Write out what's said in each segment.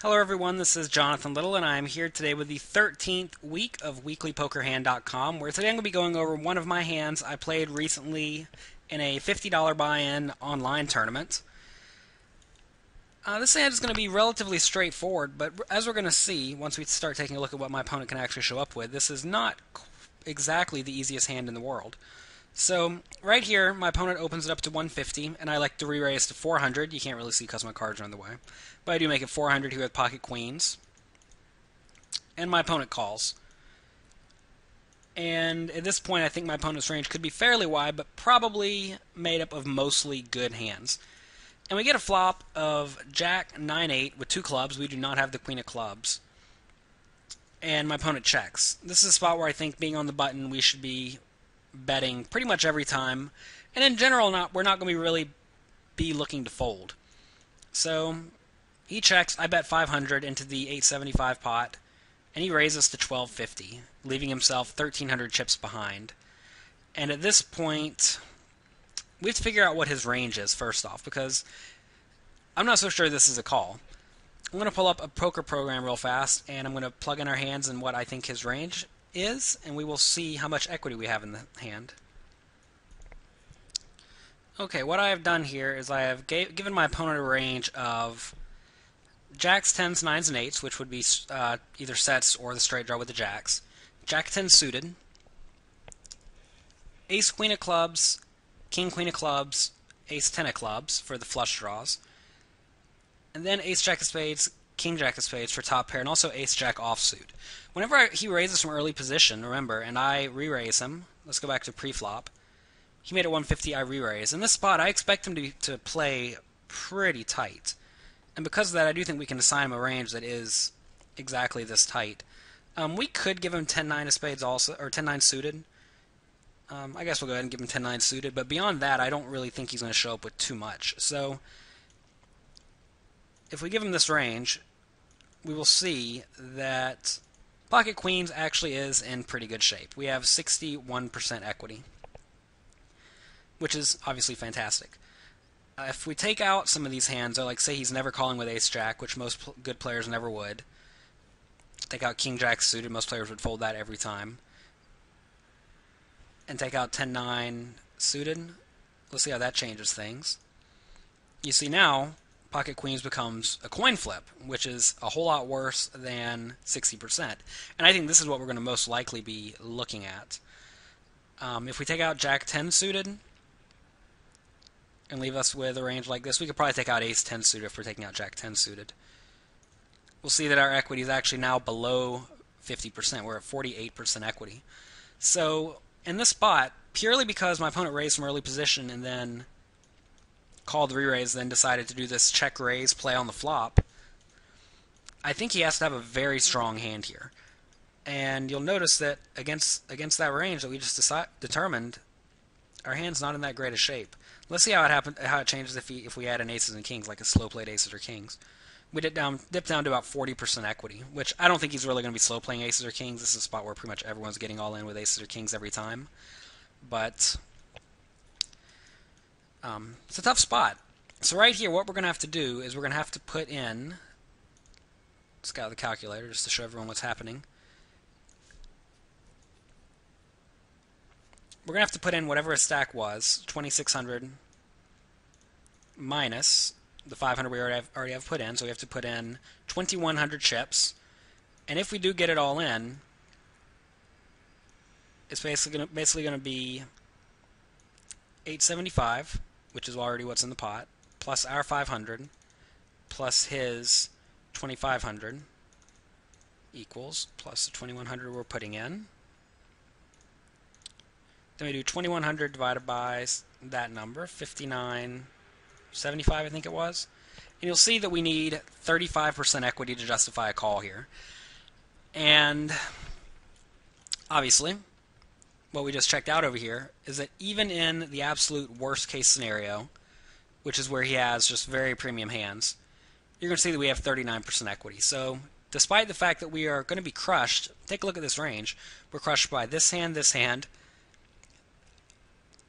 Hello, everyone. This is Jonathan Little, and I'm here today with the 13th week of WeeklyPokerHand.com, where today I'm going to be going over one of my hands I played recently in a $50 buy in online tournament. Uh, this hand is going to be relatively straightforward, but as we're going to see once we start taking a look at what my opponent can actually show up with, this is not exactly the easiest hand in the world. So right here, my opponent opens it up to 150, and I like to re-raise to 400. You can't really see because my cards are in the way. But I do make it 400 here with pocket queens. And my opponent calls. And at this point, I think my opponent's range could be fairly wide, but probably made up of mostly good hands. And we get a flop of Jack 9-8 with two clubs. We do not have the Queen of Clubs. And my opponent checks. This is a spot where I think being on the button, we should be betting pretty much every time, and in general, not we're not going to be really be looking to fold. So he checks. I bet 500 into the 875 pot, and he raises to 1250, leaving himself 1300 chips behind. And at this point, we have to figure out what his range is first off, because I'm not so sure this is a call. I'm going to pull up a poker program real fast, and I'm going to plug in our hands and what I think his range is, and we will see how much equity we have in the hand. Okay, what I have done here is I have gave, given my opponent a range of jacks, tens, nines, and eights, which would be uh, either sets or the straight draw with the jacks. Jack 10 suited. Ace, queen of clubs, king, queen of clubs, ace, ten of clubs for the flush draws. And then ace, jack of spades, king jack of spades for top pair, and also ace jack offsuit. Whenever I, he raises from early position, remember, and I re-raise him, let's go back to pre-flop. He made it 150, I re-raise. In this spot, I expect him to, to play pretty tight. And because of that, I do think we can assign him a range that is exactly this tight. Um, we could give him 10-9 of spades also, or 10-9 suited. Um, I guess we'll go ahead and give him 10-9 suited, but beyond that, I don't really think he's going to show up with too much. So, if we give him this range, we will see that Pocket Queens actually is in pretty good shape. We have 61% equity, which is obviously fantastic. Uh, if we take out some of these hands, like say he's never calling with Ace Jack, which most pl- good players never would, take out King Jack suited, most players would fold that every time, and take out 10 9 suited, let's see how that changes things. You see now, pocket queens becomes a coin flip, which is a whole lot worse than 60%. And I think this is what we're going to most likely be looking at. Um, if we take out Jack 10 suited and leave us with a range like this, we could probably take out Ace 10 suited if we're taking out Jack 10 suited. We'll see that our equity is actually now below 50%. We're at 48% equity. So in this spot, purely because my opponent raised from early position and then called re-raise, then decided to do this check raise play on the flop, I think he has to have a very strong hand here. And you'll notice that against against that range that we just decide, determined, our hand's not in that great a shape. Let's see how it happen, how it changes if we if we add an aces and kings, like a slow played aces or kings. We dip down dip down to about 40% equity, which I don't think he's really going to be slow playing aces or kings. This is a spot where pretty much everyone's getting all in with aces or kings every time. But um, it's a tough spot. So right here, what we're going to have to do is we're going to have to put in, let's get out the calculator just to show everyone what's happening. We're going to have to put in whatever a stack was, 2600 minus the 500 we already have, already have put in, so we have to put in 2100 chips. And if we do get it all in, it's basically going basically going to be 875 which is already what's in the pot, plus our 500, plus his 2500 equals plus the 2100 we're putting in. Then we do 2100 divided by that number, 5975 I think it was. And you'll see that we need 35% equity to justify a call here. And obviously, what we just checked out over here is that even in the absolute worst case scenario, which is where he has just very premium hands, you're going to see that we have 39% equity. So despite the fact that we are going to be crushed, take a look at this range. We're crushed by this hand, this hand,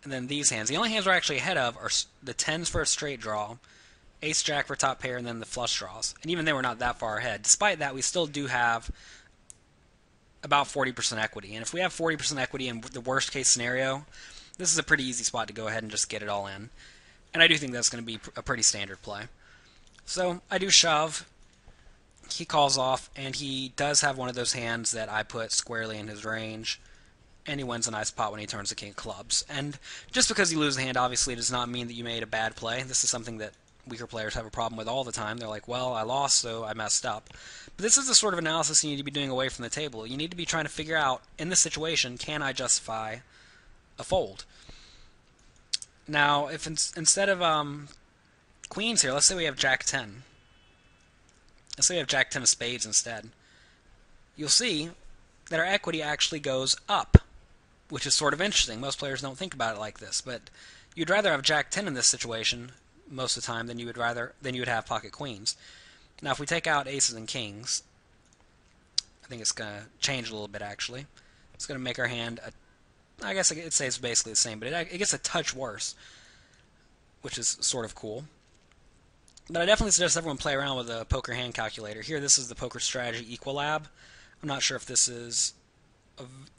and then these hands. The only hands we're actually ahead of are the tens for a straight draw, ace jack for top pair, and then the flush draws. And even they were not that far ahead. Despite that, we still do have about 40% equity. And if we have 40% equity in the worst case scenario, this is a pretty easy spot to go ahead and just get it all in. And I do think that's going to be a pretty standard play. So I do shove. He calls off, and he does have one of those hands that I put squarely in his range. And he wins a nice pot when he turns the king of clubs. And just because you lose a hand, obviously, does not mean that you made a bad play. This is something that weaker players have a problem with all the time. They're like, well, I lost, so I messed up. But this is the sort of analysis you need to be doing away from the table. You need to be trying to figure out, in this situation, can I justify a fold? Now, if in, instead of um, queens here, let's say we have jack 10. Let's say we have jack 10 of spades instead. You'll see that our equity actually goes up, which is sort of interesting. Most players don't think about it like this, but you'd rather have jack 10 in this situation most of the time than you would rather than you would have pocket queens. Now, if we take out aces and kings, I think it's going to change a little bit. Actually, it's going to make our hand. A, I guess it stays basically the same, but it, it gets a touch worse, which is sort of cool. But I definitely suggest everyone play around with a poker hand calculator. Here, this is the Poker Strategy Equilab. I'm not sure if this is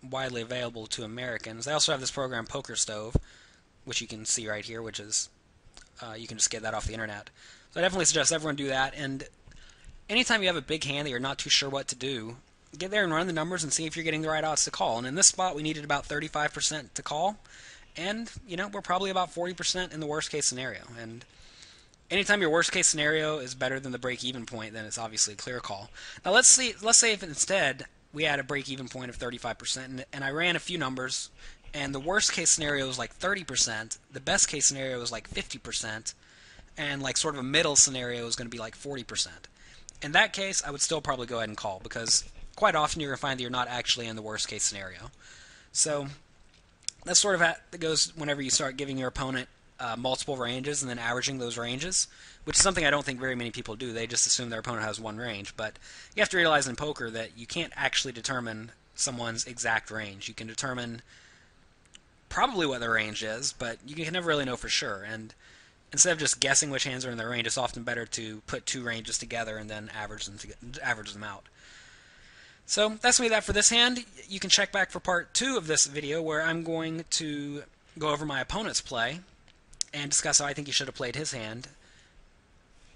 widely available to Americans. They also have this program, Poker Stove, which you can see right here, which is uh, you can just get that off the internet. So I definitely suggest everyone do that. And anytime you have a big hand that you're not too sure what to do, get there and run the numbers and see if you're getting the right odds to call. And in this spot, we needed about 35% to call. And, you know, we're probably about 40% in the worst case scenario. And anytime your worst case scenario is better than the break even point, then it's obviously a clear call. Now let's see let's say if instead we had a break even point of 35% and, and I ran a few numbers and the worst case scenario is like 30%, the best case scenario is like 50%, and like sort of a middle scenario is going to be like 40%. In that case, I would still probably go ahead and call because quite often you're going to find that you're not actually in the worst case scenario. So that's sort of how that goes whenever you start giving your opponent uh, multiple ranges and then averaging those ranges, which is something I don't think very many people do. They just assume their opponent has one range. But you have to realize in poker that you can't actually determine someone's exact range. You can determine probably what their range is, but you can never really know for sure. And instead of just guessing which hands are in their range, it's often better to put two ranges together and then average them to, average them out. So that's going to be that for this hand. You can check back for part two of this video where I'm going to go over my opponent's play and discuss how I think he should have played his hand.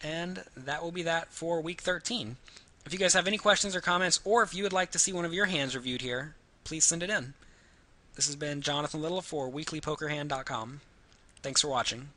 And that will be that for week 13. If you guys have any questions or comments, or if you would like to see one of your hands reviewed here, please send it in. This has been Jonathan Little for WeeklyPokerHand.com. Thanks for watching.